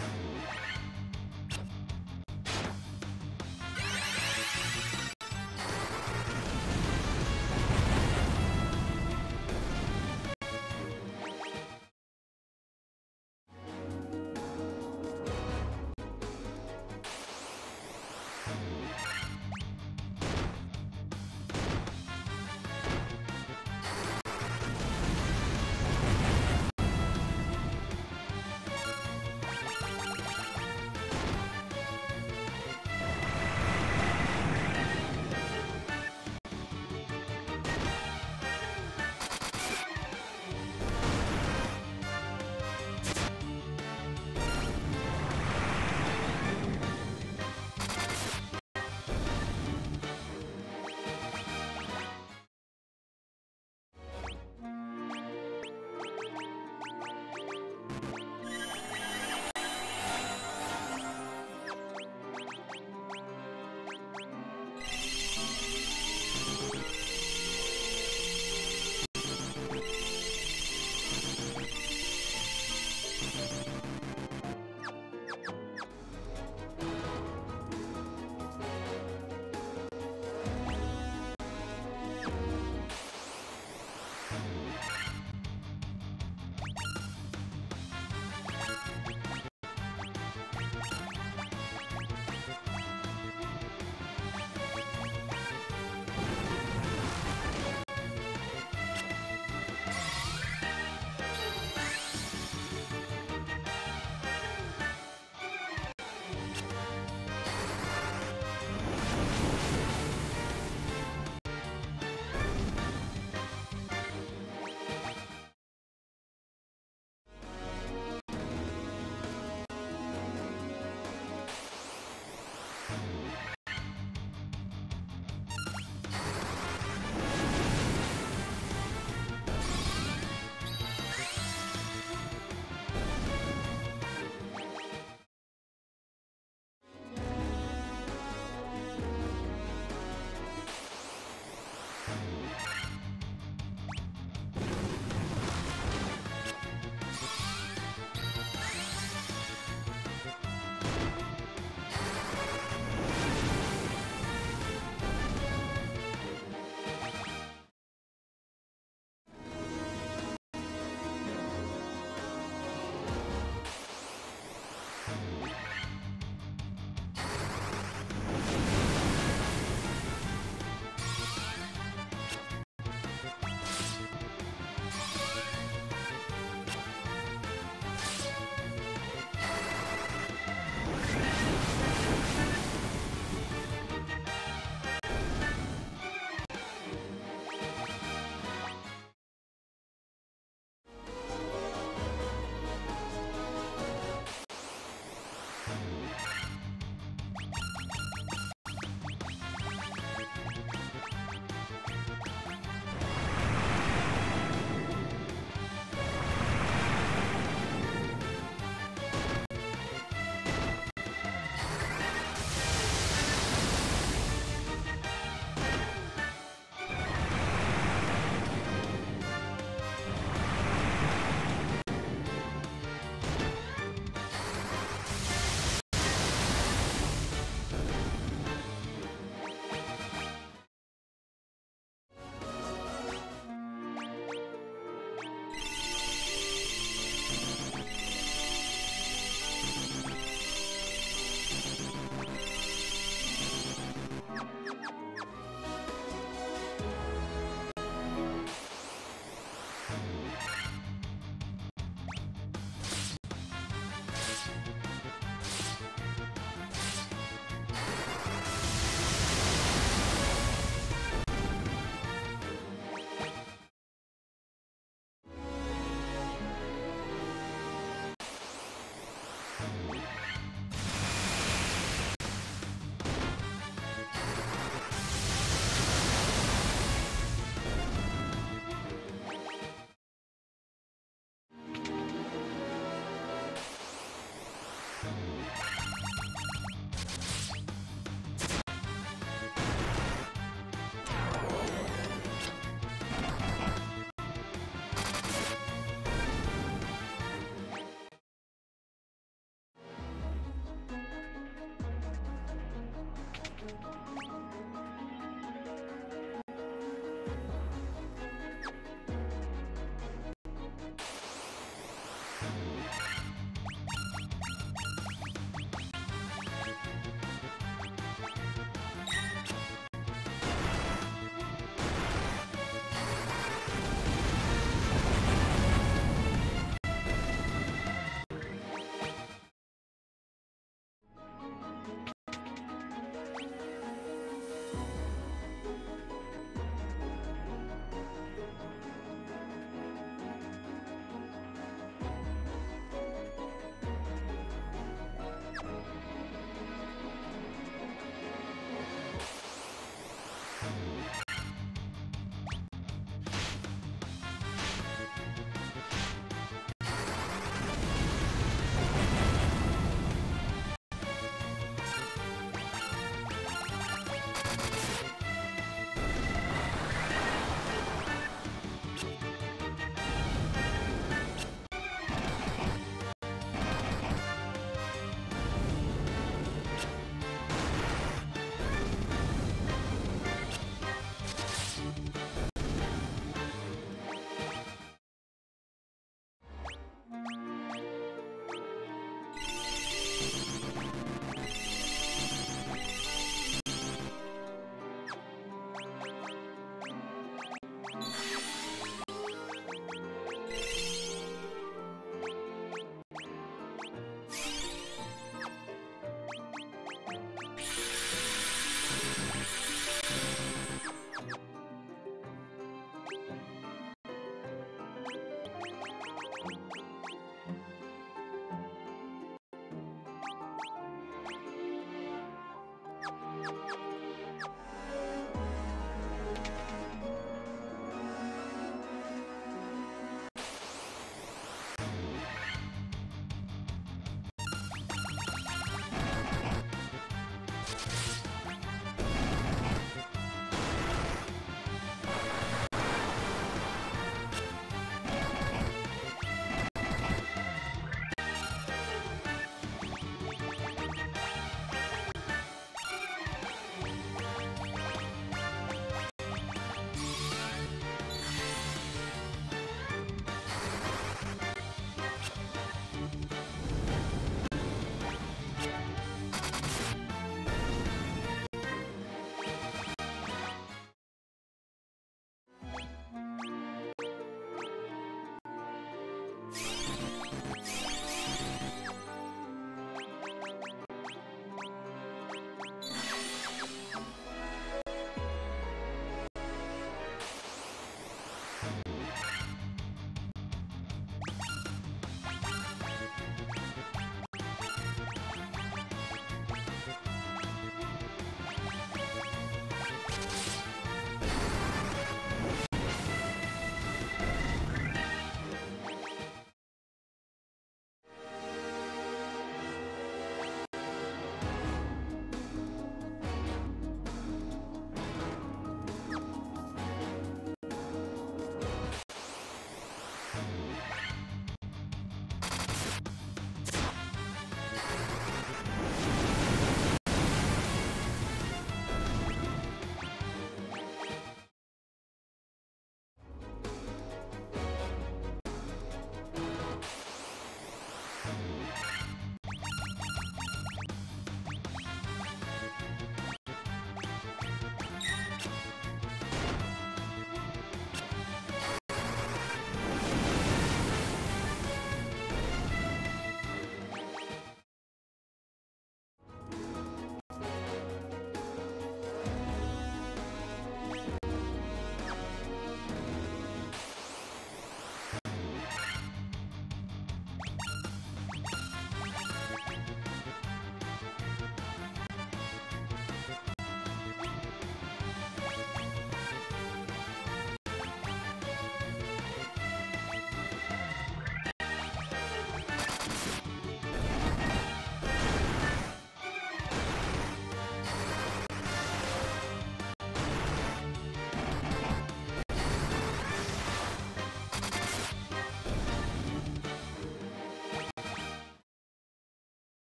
あ。